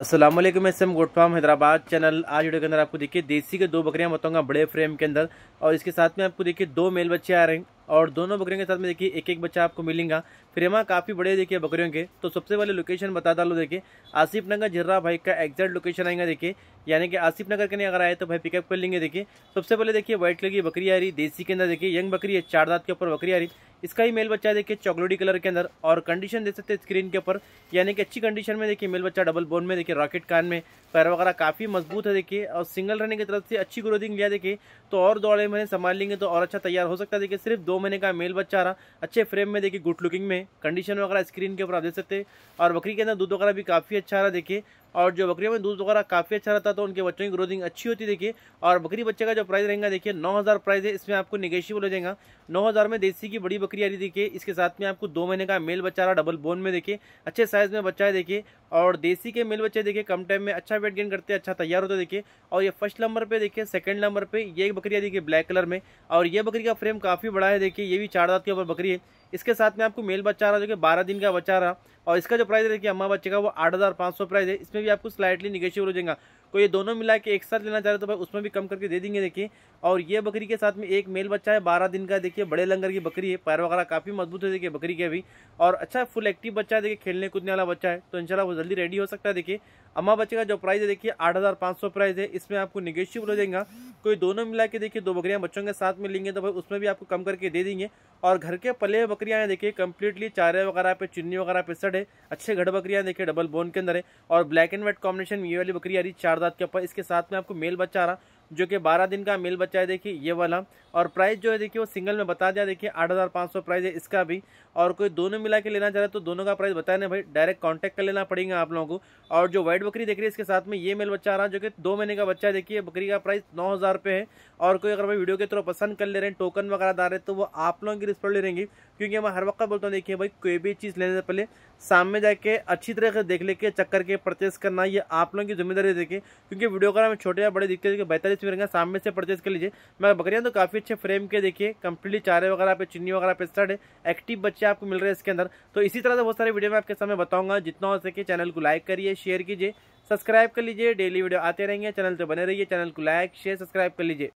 असलम मैं am goat farm Hyderabad channel. आज video के अंदर आपको देखिए, देसी के दो बकरियाँ, बताऊँगा बड़े फ्रेम के अंदर। और इसके साथ में आपको देखिए, दो मेल बच्चे आ रहे हैं। और दोनों बकरियों के साथ में देखिए एक एक बच्चा आपको मिलेगा। फिर यहाँ काफ़ी बड़े देखिए बकरियों के। तो सबसे पहले लोकेशन बता डालो देखिए। आसिफ नगर झर्रा भाई का एग्जैक्ट लोकेशन आएगा देखिए। यानी कि आसिफ नगर के नहीं अगर आए तो भाई पिकअप कर लेंगे देखिए। सबसे पहले देखिए व्हाइट कलर की बकरी आ रही, देसी के अंदर देखिए। यंग बकरी है, चार दांत के ऊपर बकरी आ रही। इसका ही मेल बच्चा देखिए चॉकलेटी कलर के अंदर। और कंडीशन देख सकते हैं स्क्रीन के ऊपर। यानी कि अच्छी कंडीशन में देखिए मेल बच्चा डबल बोन में देखिए रॉकेट कान में। पैर वगैरह काफ़ी मज़बूत है देखिए। और सिंगल रहने की तरफ़ से अच्छी ग्रोथिंग लिया देखिए। तो और दौड़े महीने संभाल लेंगे तो और अच्छा तैयार हो सकता है देखिए। सिर्फ़ दो महीने का मेल बच्चा रहा। अच्छे फ्रेम में, देखिए गुड लुकिंग में। कंडीशन वगैरह स्क्रीन के ऊपर आप देख सकते हैं। और बकरी के अंदर दूध वगैरह भी काफ़ी अच्छा रहा। देखिए और जो बकरियों में दूध वगैरह काफ़ी अच्छा रहता तो उनके बच्चों की ग्रोथिंग अच्छी होती देखिए। और बकरी बच्चे का जो प्राइस रहेगा देखिए, नौ हज़ार प्राइस है, इसमें आपको निगेशियबल हो जाएगा। नौ हज़ार में देसी की बड़ी बकरी आ रही देखिए, इसके साथ में आपको दो महीने का मेल बच्चा रहा डबल बोन में देखिए। अच्छे साइज़ में बच्चा है देखिए, और देसी के मेल बच्चे देखिए, कम टाइम में अच्छा वेट गेन करते हैं अच्छा तैयार होते देखिए। और ये फ़र्स्ट नंबर पे देखिए सेकंड नंबर पे ये बकरी देखिए ब्लैक कलर में। और ये बकरी का फ्रेम काफ़ी बड़ा है देखिए, ये भी चार दांत के ऊपर बकरी है। इसके साथ में आपको मेल बच्चा रहा, जो कि बारह दिन का बच्चा रहा। और इसका जो प्राइस देखिए, अम्मा बच्चे का वो आठ हज़ार पाँच सौ प्राइस है। इसमें भी आपको स्लाइटली निगेटिव हो जाएगा। कोई ये दोनों मिला के एक साथ लेना चाह रहे तो भाई उसमें भी कम करके दे देंगे देखिए। और ये बकरी के साथ में एक मेल बच्चा है, बारह दिन का देखिए, बड़े लंगर की बकरी है, पैर वगैरह काफ़ी मज़बूत है देखिए बकरी के भी और अच्छा फुल एक्टिव बच्चा है, देखिए, खेलने कूदने वाला बच्चा है तो इन वो जल्दी रेडी हो सकता है, देखिए। अम्मा बच्चे का जो प्राइस है, देखिए, आठ हज़ार पाँच सौ प्राइस है, इसमें आपको निगेटिव हो जाएगा। कोई दोनों मिला के देखिए, दो बकरियाँ बच्चों के साथ में लेंगे तो भाई उसमें भी आपको कम करके दे देंगे। और घर के पले बकरियाँ हैं, देखिए कम्प्लीटली चारे वगैरह पे, चुन्नी वगैरह पे सड है अच्छे घड़ बकरियाँ, देखिए डबल बोन के अंदर है। और ब्लैक एंड व्हाइट कॉम्बिनेशन ये वाली बकरी आ रही चार दांत के ऊपर। इसके साथ में आपको मेल बच्चा आ रहा जो कि 12 दिन का मेल बच्चा है, देखिए, ये वाला। और प्राइस जो है, देखिए, वो सिंगल में बता दिया, देखिए, आठ हज़ार पाँच सौ प्राइस है इसका भी। और कोई दोनों मिला के लेना चाह रहे तो दोनों का प्राइस बताया ना भाई डायरेक्ट कांटेक्ट कर लेना पड़ेगा आप लोगों को। और जो व्हाइट बकरी देख रही है, इसके साथ में ये मेल बच्चा आ रहा है, जो कि दो महीने का बच्चा है, देखिए, बकरी का प्राइस नौ हज़ार है। और कोई अगर भाई वीडियो के थ्रू पसंद कर ले रहे हैं टोकन वगैरह डाल रहे तो वो आप लोगों की रिस्पॉन्ड ले रहेंगे क्योंकि मैं हर वक्त बोलता हूँ, देखिए भाई, कोई भी चीज़ लेने से पहले सामने जाके अच्छी तरह से देख लेके चक्कर के परचेस करना, ये आप लोगों की ज़िम्मेदारी देखिए। क्योंकि वीडियो का में छोटे या बड़े दिखते हैं बेहतर इसमें रहेंगे सामने से परचेज कर लीजिए। मैं बकरियाँ तो काफ़ी अच्छे फ्रेम के देखिए कम्प्लीटली चारे वगैरह पे, चिन्नी वगैरह पे स्टार्ट है एक्टिव बच्चे आपको मिल रहे हैं इसके अंदर। तो इसी तरह से बहुत सारे वीडियो में आपके सामने बताऊँगा। जितना हो सके चैनल को लाइक करिए शेयर कीजिए सब्सक्राइब कर लीजिए। डेली वीडियो आते रहेंगे चैनल तो बने रहिए चैनल को लाइक शेयर सब्सक्राइब कर लीजिए।